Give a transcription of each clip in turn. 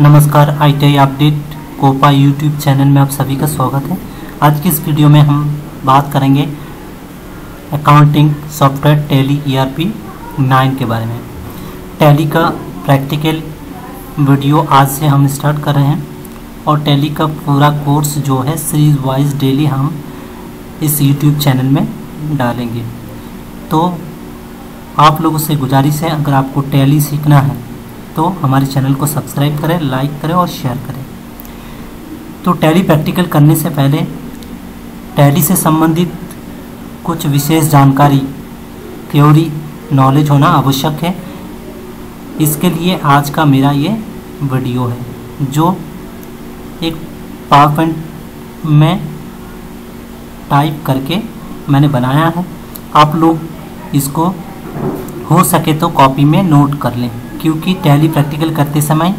नमस्कार I T update COPA YouTube channel में आप सभी का स्वागत है। आज की इस वीडियो में हम बात करेंगे accounting software Tally ERP nine के बारे में। टैली का प्रैक्टिकल वीडियो आज से हम स्टार्ट कर रहे हैं और टैली का पूरा कोर्स जो है सीरीज़ वाइज डेली हम इस यूट्यूब चैनल में डालेंगे। तो आप लोगों से गुजारिश है, अगर आपको टैली सीखना है तो हमारे चैनल को सब्सक्राइब करें, लाइक करें और शेयर करें। तो टैली प्रैक्टिकल करने से पहले टैली से संबंधित कुछ विशेष जानकारी, थ्योरी, नॉलेज होना आवश्यक है। इसके लिए आज का मेरा ये वीडियो है, जो एक पावर पॉइंट में टाइप करके मैंने बनाया है। आप लोग इसको हो सके तो कॉपी में नोट कर लें। क्योंकि टैली प्रैक्टिकल करते समय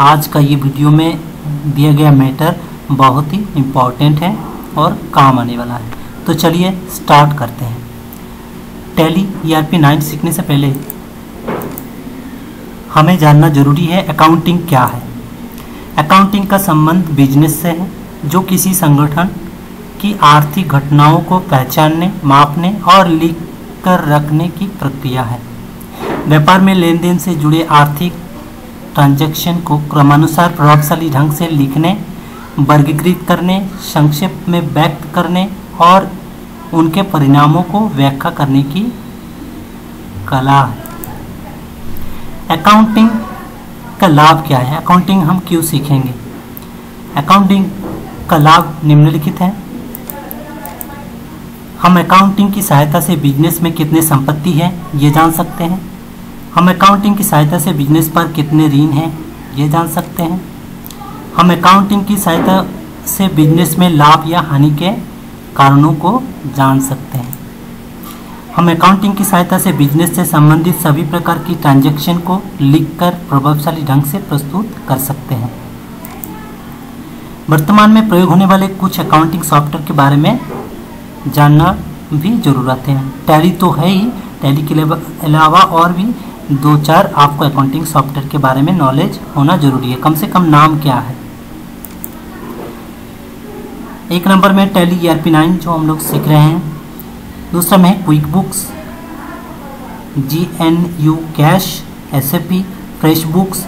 आज का ये वीडियो में दिया गया मैटर बहुत ही इंपॉर्टेंट है और काम आने वाला है। तो चलिए स्टार्ट करते हैं। Tally E R P nine सीखने से पहले हमें जानना ज़रूरी है अकाउंटिंग क्या है। अकाउंटिंग का संबंध बिज़नेस से है, जो किसी संगठन की आर्थिक घटनाओं को पहचानने, मापने और लिख कर रखने की प्रक्रिया है। व्यापार में लेन देन से जुड़े आर्थिक ट्रांजैक्शन को क्रमानुसार प्रभावशाली ढंग से लिखने, वर्गीकृत करने, संक्षेप में व्यक्त करने और उनके परिणामों को व्याख्या करने की कला। अकाउंटिंग का लाभ क्या है? अकाउंटिंग हम क्यों सीखेंगे? अकाउंटिंग का लाभ निम्नलिखित है। हम अकाउंटिंग की सहायता से बिज़नेस में कितने संपत्ति है, ये जान सकते हैं। हम अकाउंटिंग की सहायता से बिज़नेस पर कितने ऋण हैं, ये जान सकते हैं। हम अकाउंटिंग की सहायता से बिज़नेस में लाभ या हानि के कारणों को जान सकते हैं। हम अकाउंटिंग की सहायता से बिज़नेस से संबंधित सभी प्रकार की ट्रांजैक्शन को लिखकर प्रभावशाली ढंग से प्रस्तुत कर सकते हैं। वर्तमान में प्रयोग होने वाले कुछ अकाउंटिंग सॉफ्टवेयर के बारे में जानना भी ज़रूरत है। टैली तो है ही, टैली के अलावा और भी दो चार आपको अकाउंटिंग सॉफ्टवेयर के बारे में नॉलेज होना ज़रूरी है। कम से कम नाम क्या है? एक नंबर में टैली आर पी नाइन जो हम लोग सीख रहे हैं। दूसरा में QuickBooks G N U cash S A P FreshBooks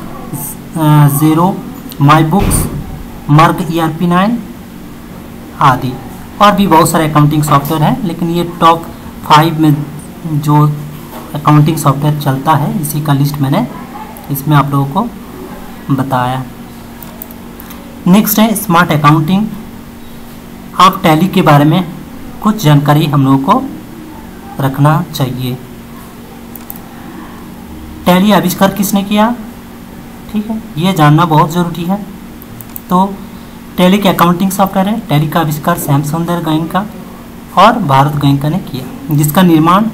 Xero my books Marg E R P nine आदि। और भी बहुत सारे अकाउंटिंग सॉफ्टवेयर हैं, लेकिन ये टॉप फाइव में जो अकाउंटिंग सॉफ्टवेयर चलता है, इसी का लिस्ट मैंने इसमें आप लोगों को बताया। नेक्स्ट है स्मार्ट अकाउंटिंग आप टैली के बारे में कुछ जानकारी हम लोगों को रखना चाहिए। टैली आविष्कार किसने किया? ठीक है, ये जानना बहुत ज़रूरी है। तो टैली के अकाउंटिंग सॉफ्टवेयर है। टैली का आविष्कार श्याम सुंदर गोयनका और भारत गोयनका ने किया, जिसका निर्माण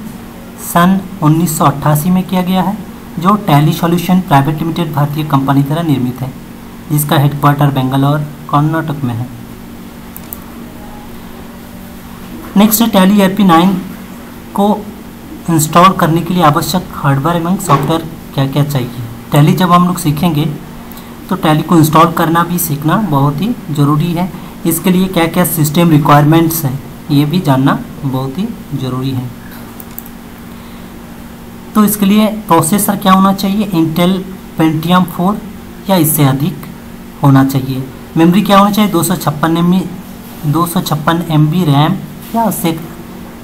सन 1988 में किया गया है, जो टैली सॉल्यूशन प्राइवेट लिमिटेड भारतीय कंपनी द्वारा निर्मित है। जिसका हेडक्वार्टर बेंगलोर, कर्नाटक में है। Next Tally R P nine को इंस्टॉल करने के लिए आवश्यक हार्डवेयर एवं सॉफ्टवेयर क्या क्या चाहिए? टैली जब हम लोग सीखेंगे तो टैली को इंस्टॉल करना भी सीखना बहुत ही ज़रूरी है। इसके लिए क्या क्या सिस्टम रिक्वायरमेंट्स हैं, ये भी जानना बहुत ही ज़रूरी है। तो इसके लिए प्रोसेसर क्या होना चाहिए? इंटेल पेंटियम फोर या इससे अधिक होना चाहिए। मेमोरी क्या होना चाहिए? दो सौ छप्पन एम बी दो सौ छप्पन एम बी रैम या उससे,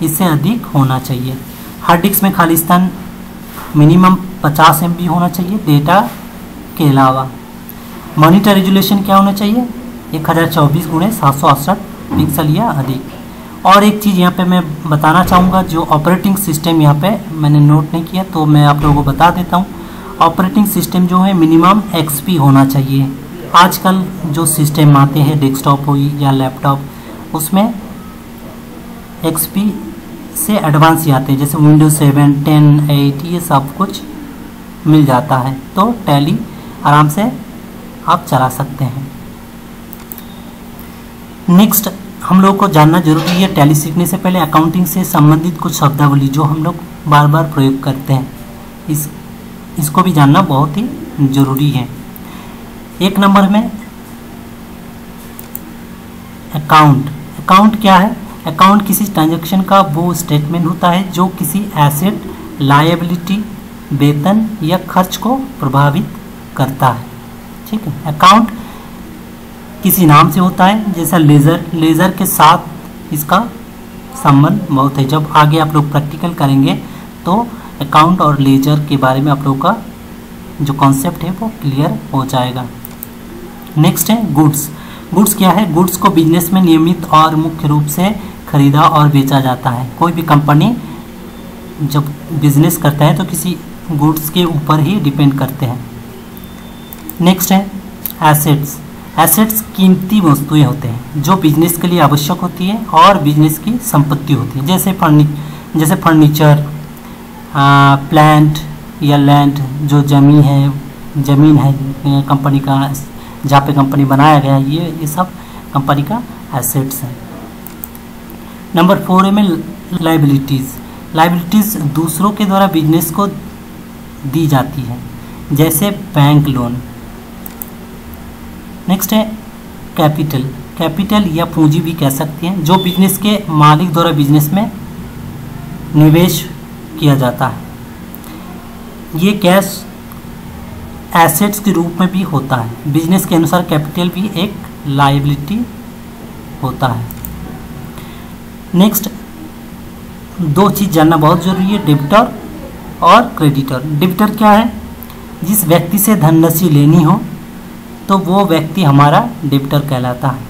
इससे अधिक होना चाहिए। हार्ड डिस्क में खाली स्थान मिनिमम पचास एम बी होना चाहिए डेटा के अलावा। मॉनिटर रेजुलेशन क्या होना चाहिए? एक हज़ार चौबीस गुणे सात सौ अड़सठ पिक्सल या अधिक। और एक चीज़ यहाँ पे मैं बताना चाहूँगा, जो ऑपरेटिंग सिस्टम यहाँ पे मैंने नोट नहीं किया तो मैं आप लोगों को बता देता हूँ। ऑपरेटिंग सिस्टम जो है मिनिमम एक्सपी होना चाहिए। आजकल जो सिस्टम आते हैं डेस्कटॉप हो या लैपटॉप उसमें एक्सपी से एडवांस ही आते हैं। जैसे विंडोज़ सेवन टेन एट ये सब कुछ मिल जाता है। तो टैली आराम से आप चला सकते हैं। नेक्स्ट हम लोग को जानना ज़रूरी है टैली सीखने से पहले अकाउंटिंग से संबंधित कुछ शब्दावली जो हम लोग बार बार प्रयोग करते हैं। इस, इसको भी जानना बहुत ही ज़रूरी है। एक नंबर में अकाउंट अकाउंट क्या है? अकाउंट किसी ट्रांजैक्शन का वो स्टेटमेंट होता है जो किसी एसेट लायबिलिटी वेतन या खर्च को प्रभावित करता है। ठीक है? अकाउंट किसी नाम से होता है, जैसा लेज़र लेज़र के साथ इसका संबंध बहुत है। जब आगे आप लोग प्रैक्टिकल करेंगे तो अकाउंट और लेजर के बारे में आप लोग का जो कॉन्सेप्ट है, वो क्लियर हो जाएगा। नेक्स्ट है गुड्स गुड्स क्या है? गुड्स को बिज़नेस में नियमित और मुख्य रूप से खरीदा और बेचा जाता है। कोई भी कंपनी जब बिज़नेस करता है तो किसी गुड्स के ऊपर ही डिपेंड करते हैं। नेक्स्ट है एसेट्स एसेट्स कीमती वस्तुएँ होते हैं, जो बिज़नेस के लिए आवश्यक होती है और बिज़नेस की संपत्ति होती है। जैसे फर्नी, जैसे फर्नीचर प्लांट या लैंड जो ज़मीन है ज़मीन है कंपनी का, जहाँ पे कंपनी बनाया गया है ये ये सब कंपनी का एसेट्स है। नंबर फोर है में लाइबिलिटीज़ लाइबिलिटीज़ दूसरों के द्वारा बिज़नेस को दी जाती है, जैसे बैंक लोन नेक्स्ट है कैपिटल कैपिटल या पूंजी भी कह सकते हैं, जो बिज़नेस के मालिक द्वारा बिज़नेस में निवेश किया जाता है। ये कैश एसेट्स के रूप में भी होता है। बिज़नेस के अनुसार कैपिटल भी एक लाइबिलिटी होता है। नेक्स्ट दो चीज़ जानना बहुत ज़रूरी है डेबिटर और क्रेडिटर डेबिटर क्या है? जिस व्यक्ति से धनराशि लेनी हो तो वो व्यक्ति हमारा डेबिटर कहलाता है।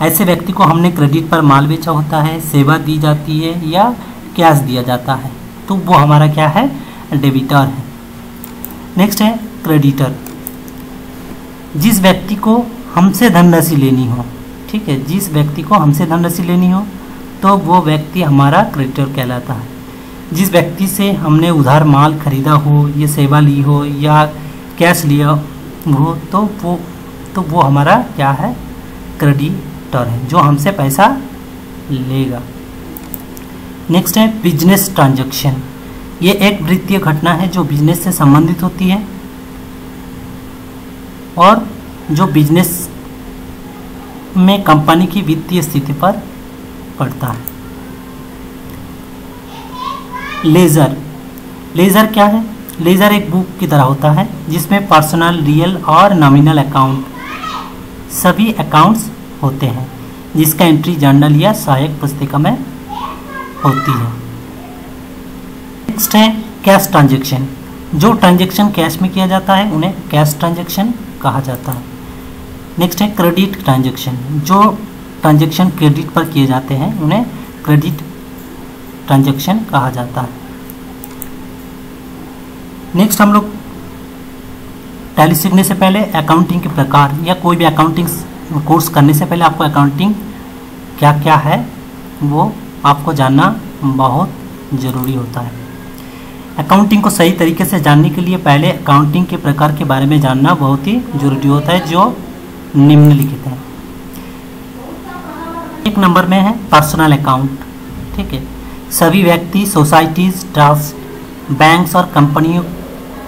ऐसे व्यक्ति को हमने क्रेडिट पर माल बेचा होता है, सेवा दी जाती है या कैश दिया जाता है। तो वो हमारा क्या है? डेबिटर है। नेक्स्ट है क्रेडिटर जिस व्यक्ति को हमसे धनराशि लेनी हो, ठीक है, जिस व्यक्ति को हमसे धनराशि लेनी हो तो वो व्यक्ति हमारा क्रेडिटर कहलाता है। जिस व्यक्ति से हमने उधार माल खरीदा हो, या सेवा ली हो या कैश लिया हो तो वो तो वो हमारा क्या है? क्रेडिटर है, जो हमसे पैसा लेगा। नेक्स्ट है बिज़नेस ट्रांजैक्शन ये एक वित्तीय घटना है जो बिज़नेस से संबंधित होती है और जो बिज़नेस में कंपनी की वित्तीय स्थिति पर पड़ता है। लेज़र लेज़र क्या है? लेज़र एक बुक की तरह होता है, जिसमें पर्सनल रियल और नॉमिनल अकाउंट सभी अकाउंट्स होते हैं, जिसका एंट्री जर्नल या सहायक पुस्तिका में होती है। नेक्स्ट है कैश ट्रांजेक्शन जो ट्रांजेक्शन कैश में किया जाता है, उन्हें कैश ट्रांजेक्शन कहा जाता है। नेक्स्ट है क्रेडिट ट्रांजेक्शन जो ट्रांजेक्शन क्रेडिट पर किए जाते हैं, उन्हें क्रेडिट ट्रांजेक्शन कहा जाता है। नेक्स्ट हम लोग टैली सीखने से पहले अकाउंटिंग के प्रकार या कोई भी अकाउंटिंग कोर्स करने से पहले आपको अकाउंटिंग क्या क्या है, वो आपको जानना बहुत ज़रूरी होता है। अकाउंटिंग को सही तरीके से जानने के लिए पहले अकाउंटिंग के प्रकार के बारे में जानना बहुत ही ज़रूरी होता है, जो निम्नलिखित है। एक नंबर में है पर्सनल अकाउंट ठीक है। सभी व्यक्ति सोसाइटीज ट्रस्ट बैंक्स और कंपनियों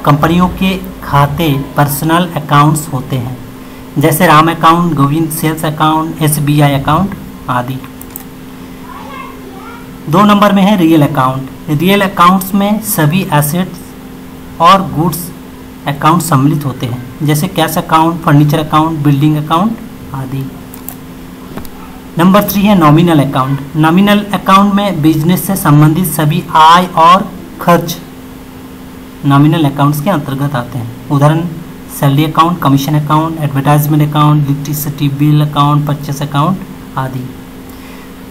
कंपनियों के खाते पर्सनल अकाउंट्स होते हैं, जैसे Ram account Govind sales account SBI account आदि। दो नंबर में है रियल अकाउंट रियल अकाउंट्स में सभी एसेट्स और गुड्स अकाउंट सम्मिलित होते हैं, जैसे cash account furniture account building account आदि। नंबर थ्री है नॉमिनल अकाउंट नॉमिनल अकाउंट में बिज़नेस से संबंधित सभी आय और खर्च नॉमिनल अकाउंट्स के अंतर्गत आते हैं। उदाहरण salary account commission account advertisement account electricity bill account purchase account आदि।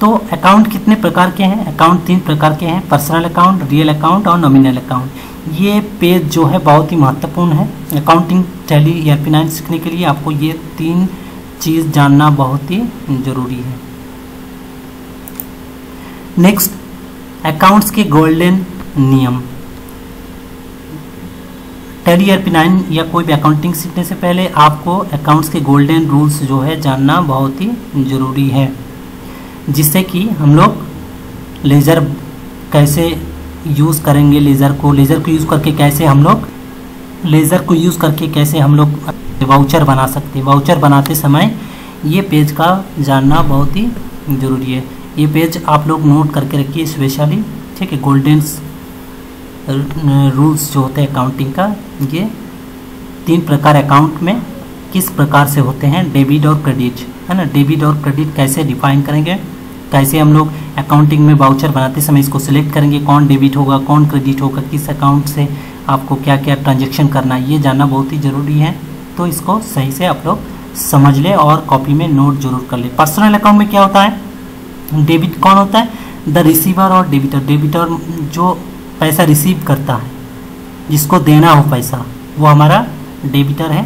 तो अकाउंट कितने प्रकार के हैं? अकाउंट तीन प्रकार के हैं। पर्सनल अकाउंट रियल अकाउंट और नॉमिनल अकाउंट ये पेज जो है बहुत ही महत्वपूर्ण है। अकाउंटिंग टैली या फिनांस सीखने के लिए आपको ये तीन चीज़ जानना बहुत ही ज़रूरी है। नेक्स्ट अकाउंट्स के गोल्डन नियम। टेली ईयर नाइन या कोई भी अकाउंटिंग सीखने से पहले आपको अकाउंट्स के गोल्डन रूल्स जो है जानना बहुत ही ज़रूरी है, जिससे कि हम लोग लेज़र कैसे यूज़ करेंगे लेज़र को लेज़र को यूज़ करके कैसे हम लोग लेज़र को यूज़ करके कैसे हम लोग वाउचर बना सकते हैं। वाउचर बनाते समय ये पेज का जानना बहुत ही ज़रूरी है। ये पेज आप लोग नोट करके रखिए स्पेशली ठीक है? गोल्डन्स रूल्स जो होते हैं अकाउंटिंग का, ये तीन प्रकार अकाउंट में किस प्रकार से होते हैं? डेबिट और क्रेडिट है ना? डेबिट और क्रेडिट कैसे डिफाइन करेंगे? कैसे हम लोग अकाउंटिंग में बाउचर बनाते समय इसको सिलेक्ट करेंगे? कौन डेबिट होगा, कौन क्रेडिट होगा, किस अकाउंट से आपको क्या क्या ट्रांजेक्शन करना है? ये जानना बहुत ही ज़रूरी है। तो इसको सही से आप लोग समझ ले और कॉपी में नोट ज़रूर कर ले। पर्सनल अकाउंट में क्या होता है? डेबिट कौन होता है? द रिसीवर और डेबिटर डेबिटर जो पैसा रिसीव करता है, जिसको देना हो पैसा, वो हमारा डेबिटर है,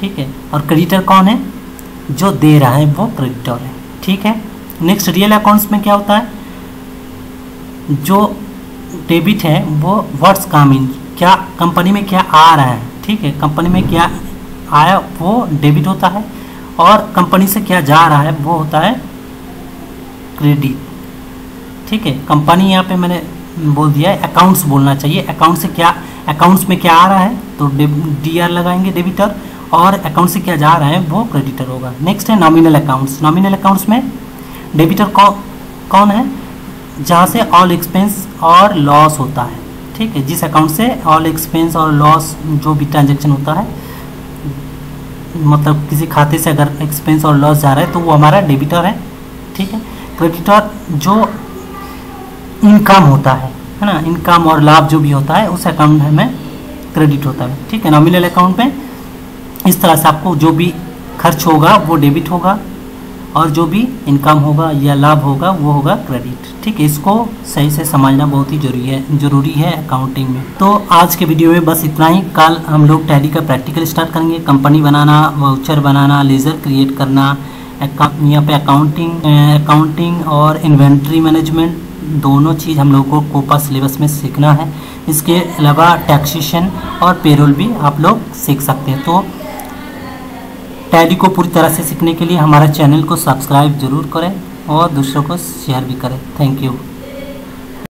ठीक है? और क्रेडिटर कौन है? जो दे रहा है, वो क्रेडिटर है, ठीक है? नेक्स्ट रियल अकाउंट्स में क्या होता है? जो डेबिट है, वो व्हाट्स काम इन क्या कंपनी में क्या आ रहा है, ठीक है? कंपनी में क्या आया, वो डेबिट होता है, और कंपनी से क्या जा रहा है, वो होता है क्रेडिट ठीक है? कंपनी यहाँ पे मैंने बोल दिया है अकाउंट्स बोलना चाहिए। अकाउंट से क्या अकाउंट्स में क्या आ रहा है? तो डी आर लगाएँगे डेबिटर और अकाउंट से क्या जा रहा है वो क्रेडिटर होगा। नेक्स्ट है नॉमिनल अकाउंट्स नॉमिनल अकाउंट्स में डेबिटर कौ, कौन है? जहाँ से ऑल एक्सपेंस और लॉस होता है। ठीक है जिस अकाउंट से ऑल एक्सपेंस और लॉस जो भी ट्रांजेक्शन होता है मतलब किसी खाते से अगर एक्सपेंस और लॉस जा रहा है तो वो हमारा डेबिटर है। ठीक है क्रेडिटर जो इनकम होता है है ना? इनकम और लाभ जो भी होता है, उस अकाउंट में क्रेडिट होता है, ठीक है नॉमिनल अकाउंट में इस तरह से आपको जो भी खर्च होगा, वो डेबिट होगा और जो भी इनकम होगा या लाभ होगा, वो होगा क्रेडिट ठीक है? इसको सही से समझना बहुत ही ज़रूरी है ज़रूरी है अकाउंटिंग में। तो आज के वीडियो में बस इतना ही। कल हम लोग टैली का प्रैक्टिकल स्टार्ट करेंगे। कंपनी बनाना वाउचर बनाना लेज़र क्रिएट करना यहाँ पे अकाउंटिंग अकाउंटिंग और इन्वेंट्री मैनेजमेंट दोनों चीज़ हम लोगों को कोपा सिलेबस में सीखना है। इसके अलावा टैक्सीशन और पेरोल भी आप लोग सीख सकते हैं। तो टैली को पूरी तरह से सीखने के लिए हमारे चैनल को सब्सक्राइब ज़रूर करें और दूसरों को शेयर भी करें। Thank you